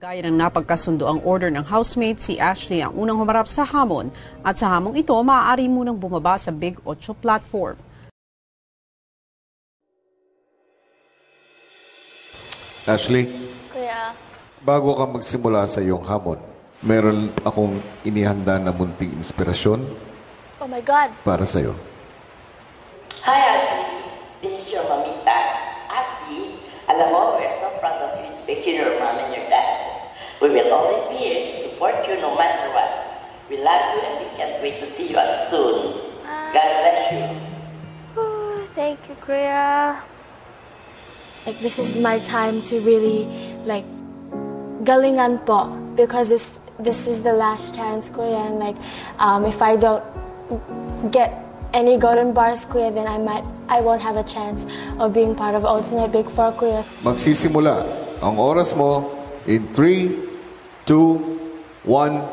Gaya ng napagkasundo ang order ng housemate, si Ashley ang unang humarap sa hamon at sa hamong ito maaari munang bumaba sa Big 8 platform. Ashley, Kuya, bago ka magsimula sa iyong hamon, meron akong inihanda na munting inspirasyon oh my God. para sa iyo. Hi, Ashley. This is your mamita. Ashley, alam mo, we're so proud of you speaking your dad. We will always be here to support you no matter what. We love you and we can't wait to see you all soon. God bless you. Ooh, thank you, Kuya. Like, this is my time to really, like, galingan po. Because this, this is the last chance, Kuya. And, like, um, if I don't get any golden bars, Kuya, then I might, I won't have a chance of being part of Ultimate Big Four, Kuya. Magsisimula ang oras mo in 3, 2, 1,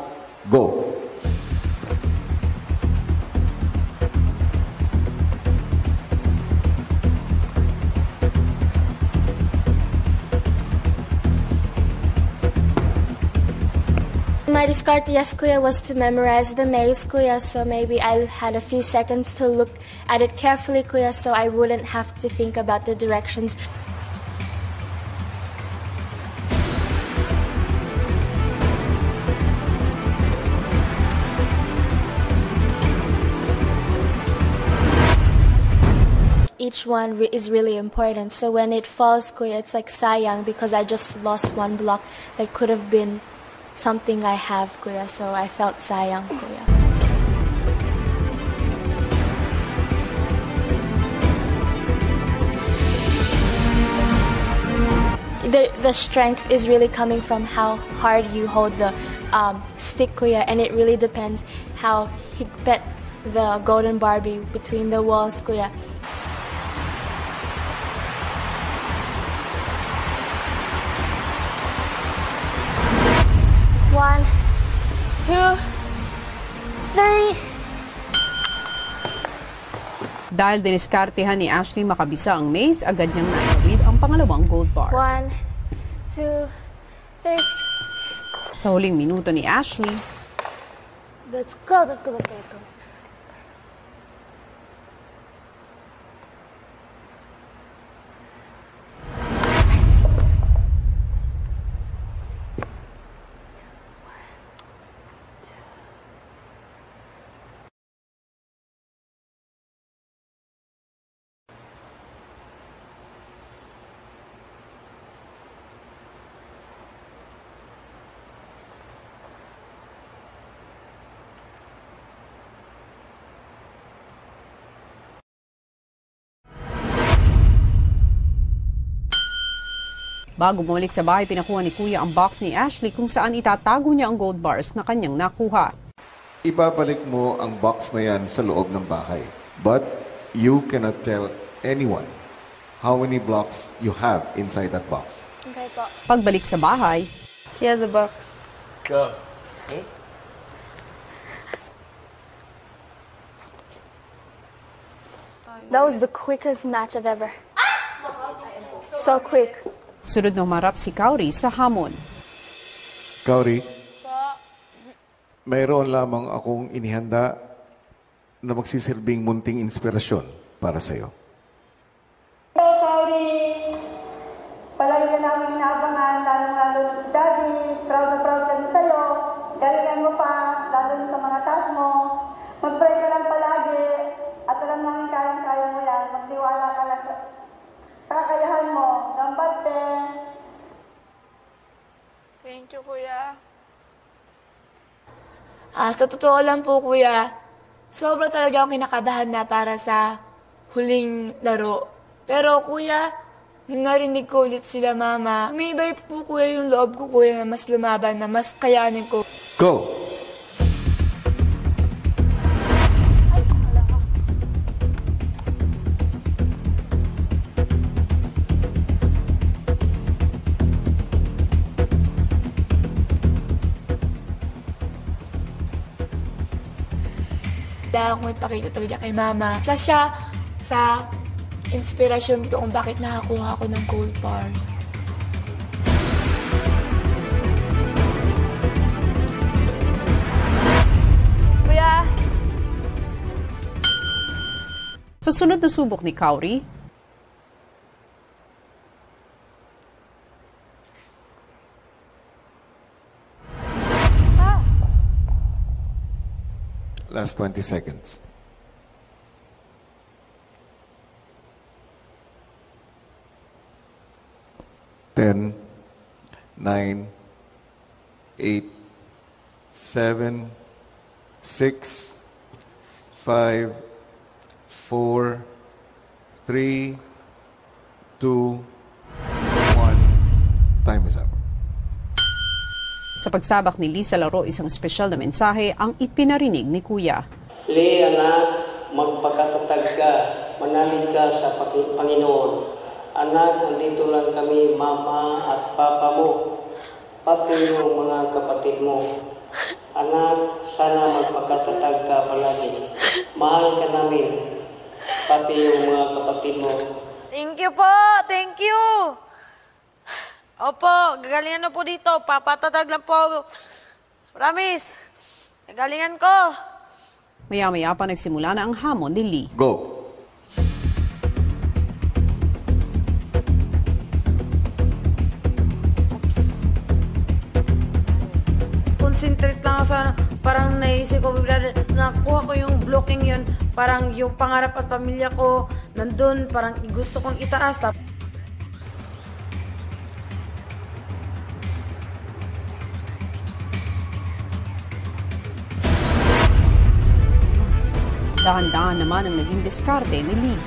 go. My discard yes, Kuya, was to memorize the maze, Kuya, so maybe I had a few seconds to look at it carefully, Kuya, so I wouldn't have to think about the directions. Each one re- is really important. So when it falls, Kuya, it's like sayang because I just lost one block that could have been something I have, Kuya. So I felt sayang, Kuya. The, the strength is really coming from how hard you hold the um, stick, Kuya, and it really depends how higpit the golden Barbie between the walls, Kuya. Two, three. Dahil diniskartehan ni Ashley makabisa ang maze, agad niyang naitawid ang pangalawang gold bar. One, two, three. Sa huling minuto ni Ashley, Let's go, let's go, let's go, let's go. Bago bumalik sa bahay, pinakuha ni Kuya ang box ni Ashley kung saan itatago niya ang gold bars na kanyang nakuha. Ibabalik mo ang box na yan sa loob ng bahay. But you cannot tell anyone how many blocks you have inside that box. Okay po. Pagbalik sa bahay, She has a box. Go. That was the quickest match I've ever. So quick. Sunod na humarap si Kauri sa hamon. Kauri, mayroon lamang akong inihanda na magsisilbing munting inspirasyon para sa iyo. Hello, Kauri! Palagi ka namin inaabangan, Thank you, Kuya. Ah, sa totoo lang po, kuya, sobra talaga akong kinakabahan na para sa huling laro. Pero, kuya, nung narinig ko ulit sila mama, umibay po, kuya, yung loob ko, kuya, na mas lumaban, na mas kayanin ko. Go! isda, kung ipakita talaga kay mama. Sa siya, sa inspirasyon ko kung bakit nakakuha ako ng gold bars. Kuya! Sa sunod na subok ni Kauri, Last 20 seconds. Ten, nine, eight, seven, six, five, four, three, two, one. Time is up. Sa pagsabak ni Lee sa laro isang espesyal na mensahe ang ipinarinig ni Kuya. Lee, anak, magpakatatag ka. Manalig ka sa Panginoon. Anak, andito lang kami, mama at papa mo. Pati yung mga kapatid mo. Anak, sana magpakatatag ka palagi. Mahal ka namin. Pati yung mga kapatid mo. Thank you po! Thank you! Opo, gagalingan na po dito. Papatatag lang po. Promise. Gagalingan ko. Maya-maya pa nagsimula na ang hamon ni Lee. Go. concentrate lang ako sa ano, parang naisip ko bigla nakuha ko yung blocking yun parang yung pangarap at pamilya ko nandun parang gusto kong itaas tap Dahan-dahan naman ang naging diskarte ni Lee.